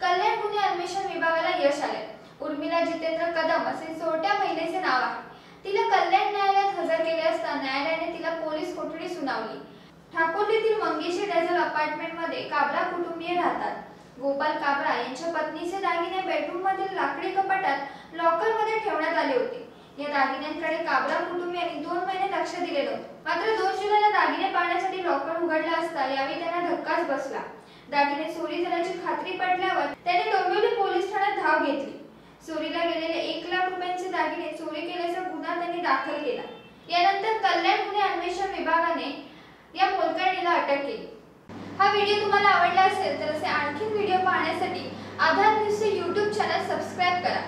कल्याण गुन्हे अन्वेषण विभागाला यश आले. उर्मिला जितेंद्र कदम असे चोरट्या महिलेचे नाव आहे. तिला कल्याण न्यायालयात हजर केले असता न्यायालयाने तिला पोलीस कोठडी सुनावली. ठाकोलीतील मंगेशी डेझल अपार्टमेंटमध्ये काबरा कुटुंबीय राहतात. गोपाल काबरा यांच्या पत्नीचे दागिने बेडरूम मधील लाकडी कपाटात लॉकरमध्ये ठेवण्यात आले होते. या दागिन्यांकडे काबरा कुटुंबियांनी दोन महिने लक्ष दिले नव्हते. मात्र दोन जुलैला दागिने पाहण्यासाठी लॉकर उघडला असता यावेळी त्यांना धक्काच बसला. दागिने चोरी झाल्याची खात्री पटल्यावर त्याने डोंबिवली पोलीस ठाण्यात धाव घेतली. चोरीला गेलेले एक लाख रुपयांचे दागिने चोरी केल्याचा गुन्हा त्यांनी दाखल केला. यानंतर कल्याण गुन्हे अन्वेषण विभागाने या मोलकर्णीला अटक केली. हा व्हिडिओ तुम्हाला आवडला असेल तर असे आणखी व्हिडिओ पाहण्यासाठी आधार न्यूजचे यूट्यूब चॅनल सबस्क्राईब करा.